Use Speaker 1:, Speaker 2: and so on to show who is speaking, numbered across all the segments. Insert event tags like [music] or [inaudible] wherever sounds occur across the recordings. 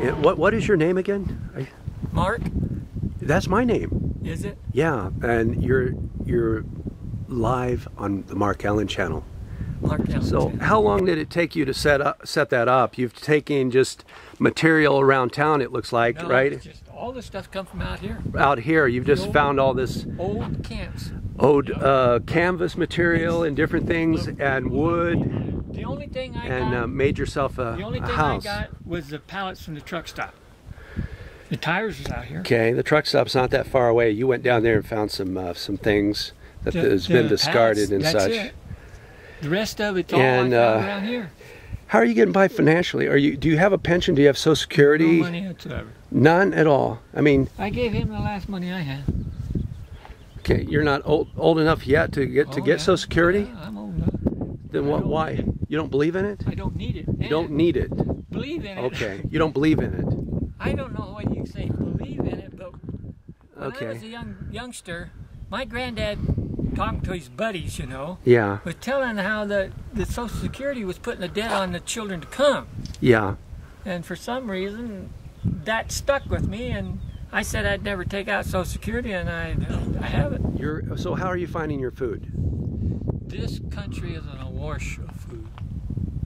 Speaker 1: What what is your name again? I,
Speaker 2: Mark,
Speaker 1: that's my name.
Speaker 2: is it?
Speaker 1: Yeah, and you're you're live on the Mark Allen channel.
Speaker 2: Mark Allen.
Speaker 1: So how long did it take you to set up set that up? You've taken just material around town. It looks like
Speaker 2: No,
Speaker 1: right
Speaker 2: Just all this stuff come from out here.
Speaker 1: out here. You've just
Speaker 2: No.
Speaker 1: found all this
Speaker 2: Old camps.
Speaker 1: old uh, canvas material and different things and wood
Speaker 2: The only thing I
Speaker 1: and
Speaker 2: got,
Speaker 1: uh, made yourself a,
Speaker 2: the only
Speaker 1: a
Speaker 2: thing
Speaker 1: house.
Speaker 2: I got was the pallets from the truck stop. The tires was out here.
Speaker 1: Okay, the truck stop's not that far away. You went down there and found some uh, some things that
Speaker 2: The-
Speaker 1: has been discarded
Speaker 2: pallets,
Speaker 1: and
Speaker 2: that's
Speaker 1: such.
Speaker 2: it. The rest of it's all
Speaker 1: And,
Speaker 2: I found
Speaker 1: uh,
Speaker 2: around here.
Speaker 1: How are you getting by financially? Are you do you have a pension? Do you have Social Security?
Speaker 2: No money whatsoever.
Speaker 1: None at all. I mean,
Speaker 2: I gave him the last money I had.
Speaker 1: okay, you're not old old enough yet to get to
Speaker 2: Oh,
Speaker 1: get
Speaker 2: yeah.
Speaker 1: Social Security.
Speaker 2: Yeah, I'm old enough.
Speaker 1: Then what? Why? You don't believe in it?
Speaker 2: I don't need it.
Speaker 1: You don't need it.
Speaker 2: believe in it.
Speaker 1: Okay, you don't believe in it. [laughs]
Speaker 2: I don't know what you say believe in it, but when I was a young youngster, my granddad talking to his buddies, you know,
Speaker 1: Yeah,
Speaker 2: was telling how the, the Social Security was putting a debt on the children to come.
Speaker 1: yeah.
Speaker 2: And for some reason, that stuck with me, and I said I'd never take out Social Security, and I, I haven't.
Speaker 1: You're so. How are you finding your food?
Speaker 2: This country is an awash of food.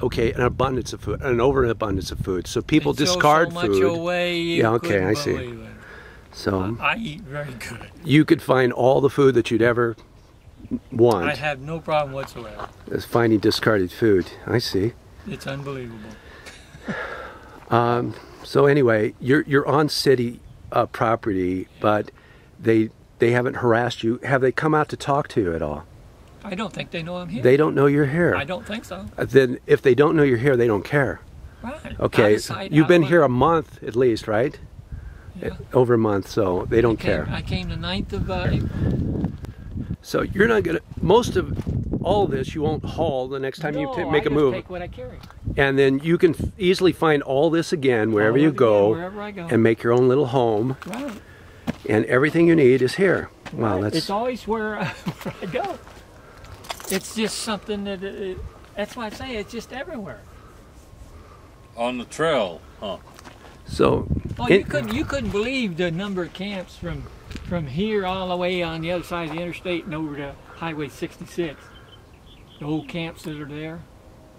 Speaker 1: Okay, an abundance of food, an overabundance of food. So people
Speaker 2: They
Speaker 1: discard
Speaker 2: so
Speaker 1: food. Yeah, okay, I see.
Speaker 2: it.
Speaker 1: So
Speaker 2: I eat very good.
Speaker 1: you could find all the food that you'd ever want.
Speaker 2: I have no problem whatsoever.
Speaker 1: as finding discarded food. I see.
Speaker 2: It's unbelievable.
Speaker 1: Um, so anyway, you're you're on city uh, property, but they they haven't harassed you. Have they come out to talk to you at all?
Speaker 2: I don't think they know I'm here.
Speaker 1: They don't know you're here.
Speaker 2: I don't think so.
Speaker 1: Uh, Then if they don't know you're here, they don't care.
Speaker 2: Right.
Speaker 1: Okay, you've been here a month at least, right?
Speaker 2: Yeah.
Speaker 1: Over a month, so they don't
Speaker 2: I came,
Speaker 1: care.
Speaker 2: I came the 9th of uh, April.
Speaker 1: So you're not gonna. Most of all this you won't haul the next time you
Speaker 2: No, I
Speaker 1: make a
Speaker 2: just
Speaker 1: move,
Speaker 2: take what I carry.
Speaker 1: and then you can f- easily find all this again wherever
Speaker 2: All
Speaker 1: you go,
Speaker 2: Wherever I go.
Speaker 1: and make your own little home.
Speaker 2: right.
Speaker 1: and everything you need is here. Wow,
Speaker 2: right.
Speaker 1: that's
Speaker 2: It's always where, I- [laughs] where I go. It's just something that, it, it- that's why I say it's just everywhere.
Speaker 3: On the trail, huh?
Speaker 1: so.
Speaker 2: Oh, you couldn't you couldn't believe the number of camps from from here all the way on the other side of the interstate and over to Highway 66. The old camps that are there.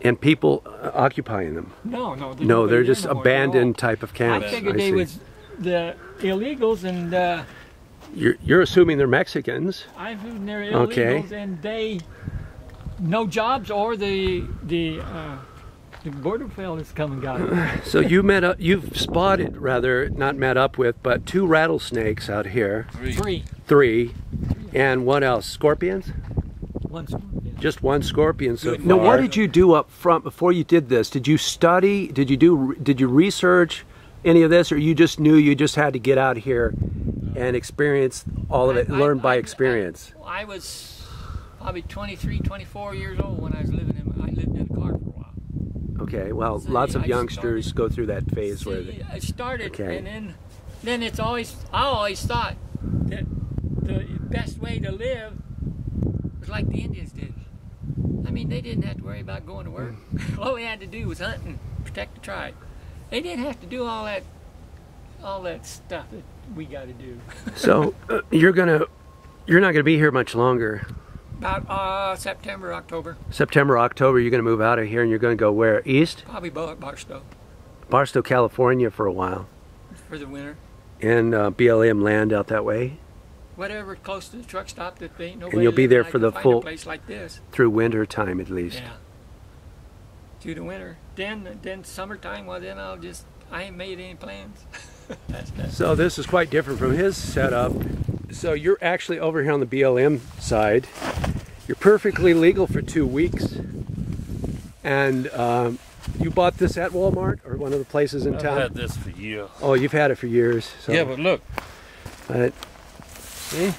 Speaker 1: And people uh, occupying them.
Speaker 2: No, no, there's
Speaker 1: No, they're just
Speaker 2: no. They're all-
Speaker 1: abandoned type of camps.
Speaker 2: I figured they
Speaker 1: see.
Speaker 2: was the illegals, and uh,
Speaker 1: You're, you're assuming they're Mexicans.
Speaker 2: I've heard they're
Speaker 1: Okay.
Speaker 2: illegals, and they no jobs or the the uh, the border patrol has come and got them. [laughs]
Speaker 1: So you met up. You've spotted, rather, not met up with, but two rattlesnakes out here.
Speaker 3: Three.
Speaker 2: Three,
Speaker 1: Three, and what else? Scorpions?
Speaker 2: one scorpion.
Speaker 1: Just one scorpion so
Speaker 3: Good
Speaker 1: Now, what did you do up front before you did this? Did you study? Did you do? Did you research any of this, or you just knew you just had to get out here and experience all of it,
Speaker 2: I-
Speaker 1: learn
Speaker 2: I-
Speaker 1: by
Speaker 2: I-
Speaker 1: experience?
Speaker 2: I, was probably 23, 24 years old when I was living in. I lived in a car for a while.
Speaker 1: Okay, well,
Speaker 2: See,
Speaker 1: lots of youngsters go through that phase where they.
Speaker 2: I started,
Speaker 1: Okay.
Speaker 2: and then then it's always I always thought that the best way to live was like the Indians did. I mean, they didn't have to worry about going to work. [laughs] all they had to do was hunt and protect the tribe. They didn't have to do all that all that stuff that we got to do.
Speaker 1: So [laughs] uh, you're gonna, you're not gonna be here much longer.
Speaker 2: About uh, September, October,
Speaker 1: September, October, you're gonna move out of here and you're gonna go where? East,
Speaker 2: probably Bar- Barstow
Speaker 1: Barstow, California, for a while,
Speaker 2: for the winter.
Speaker 1: and uh, BLM land out that way
Speaker 2: Whatever close to the truck stop that they ain't nobody.
Speaker 1: you'll be there for the full-
Speaker 2: place like this.
Speaker 1: through winter time at least.
Speaker 2: Yeah. To the winter. Then then summertime, well then I'll just I ain't made any plans. [laughs] that's that's
Speaker 1: So this is quite different from his setup. So you're actually over here on the BLM side. You're perfectly legal for two weeks, and um, you bought this at Walmart or one of the places in
Speaker 3: I've
Speaker 1: town.
Speaker 3: had this for years.
Speaker 1: Oh, you've had it for years. So.
Speaker 3: Yeah, but look,
Speaker 1: But,
Speaker 3: see?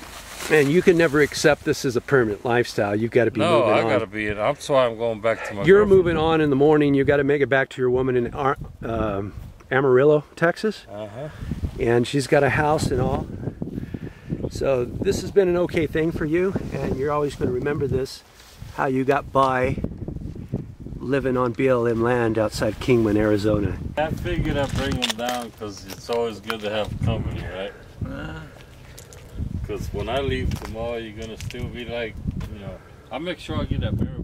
Speaker 1: man, you can never accept this as a permanent lifestyle. You've got to be
Speaker 3: No,
Speaker 1: moving
Speaker 3: I
Speaker 1: on.
Speaker 3: gotta be it. I'm sorry I'm going back to my
Speaker 1: You're
Speaker 3: girlfriend.
Speaker 1: moving on in the morning. You've got to make it back to your woman in Ar- um, Amarillo, Texas.
Speaker 3: Uh-huh.
Speaker 1: and she's got a house and all. So this has been an okay thing for you, and you're always going to remember this, how you got by living on BLM land outside Kingman, Arizona.
Speaker 3: I figured I'd bring them down because it's always good to have company, right? Because when I leave tomorrow, you're gonna still be like, you know, I'll make sure I get that mirror